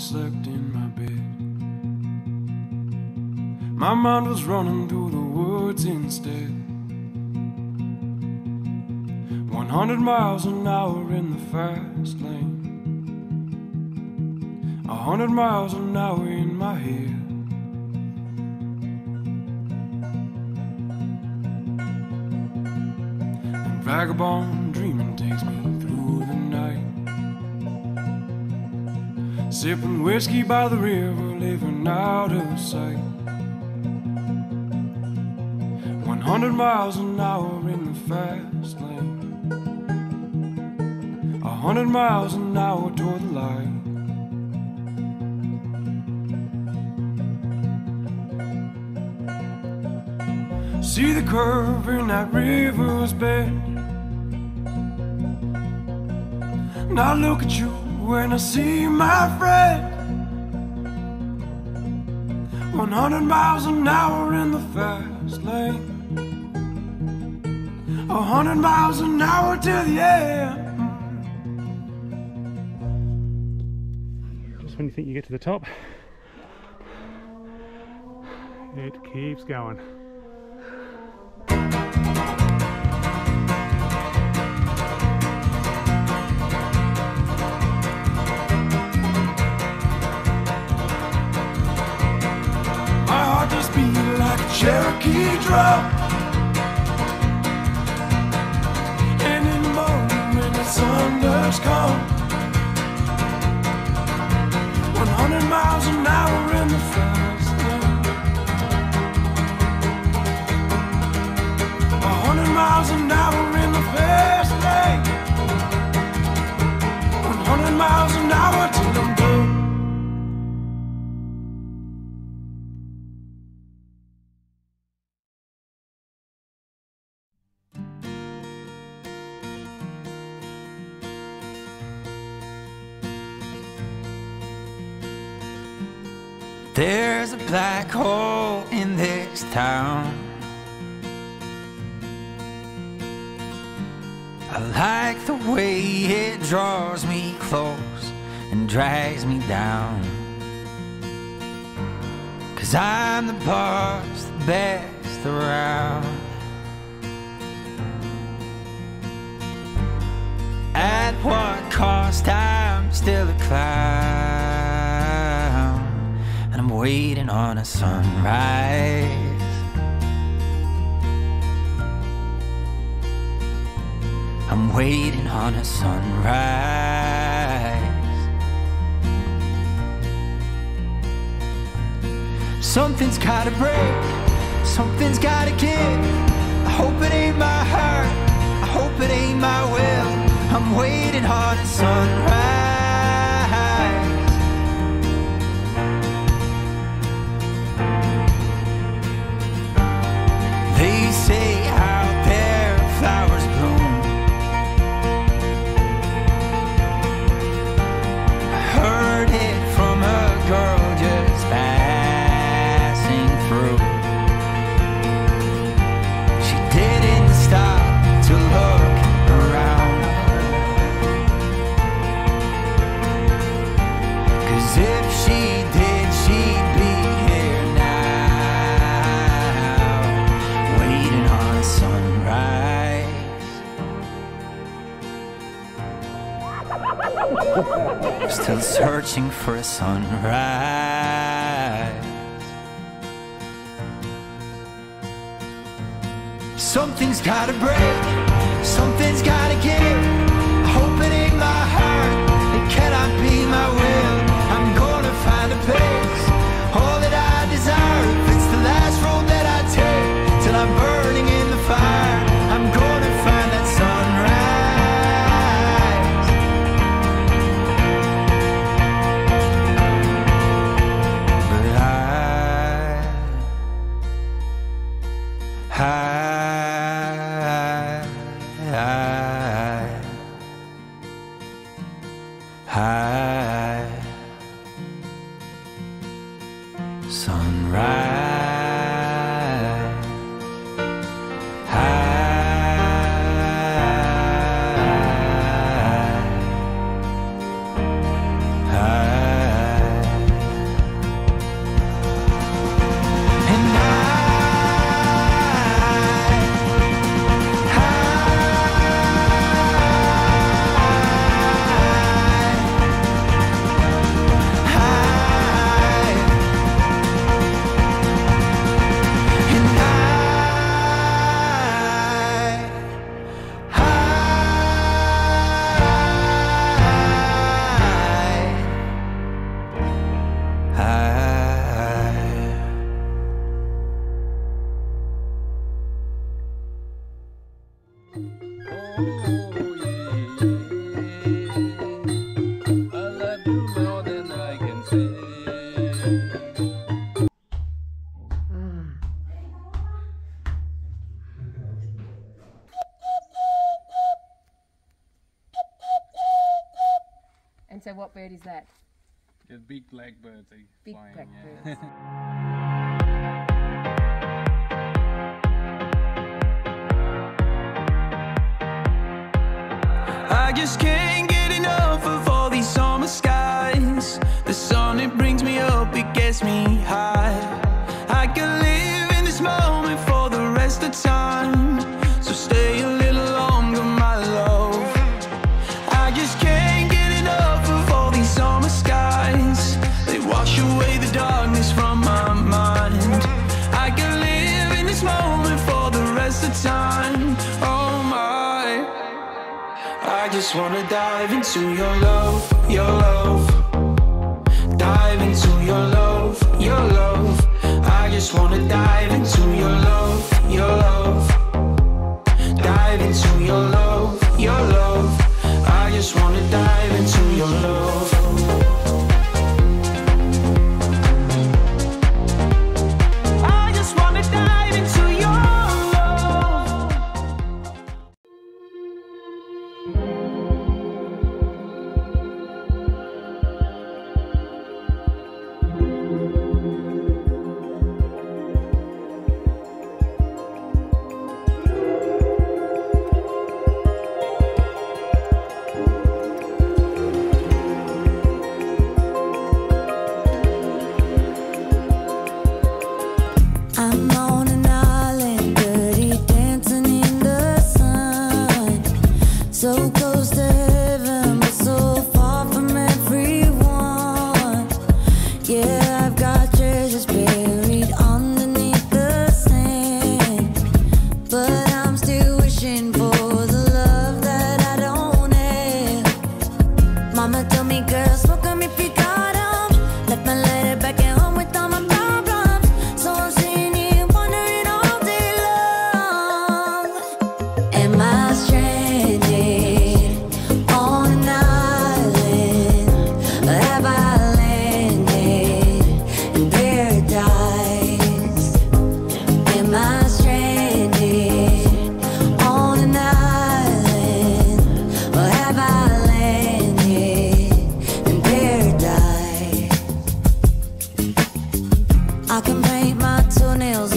slept in my bed. My mind was running through the woods instead. 100 miles an hour in the fast lane. 100 miles an hour in my head. And vagabond Sipping whiskey by the river, living out of sight. 100 miles an hour in the fast lane. 100 miles an hour toward the light. See the curve in that river's bed. Now look at you when I see my friend. 100 miles an hour in the fast lane. 100 miles an hour to the end. Mm. Just when you think you get to the top, it keeps going. Like a And in the morning when the sun does come, 100 miles an hour in the fast lane. 100 miles an hour in the fast lane. 100 miles There's a black hole in this town. I like the way it draws me close and drags me down. Cause I'm the boss, the best around. At what cost, I'm still a clown. Waiting on a sunrise. I'm waiting on a sunrise. Something's gotta break, something's gotta give. I hope it ain't my heart, I hope it ain't my will. I'm waiting on a sunrise. Still searching for a sunrise. Something's gotta break, something's gotta give. Sunrise. And so what bird is that? A big blackbird. Big blackbird. just can't get just wanna dive into your love, your love. Dive into your love, your love. I just wanna dive into your love, your love. Dive into your love, your love. I just wanna dive into your love. toenails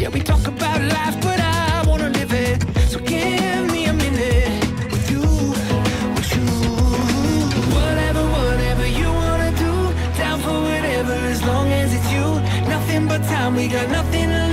Yeah, we talk about life, but I wanna live it. So give me a minute with you, with you. Whatever, whatever you wanna do, down for whatever as long as it's you. Nothing but time, we got nothing to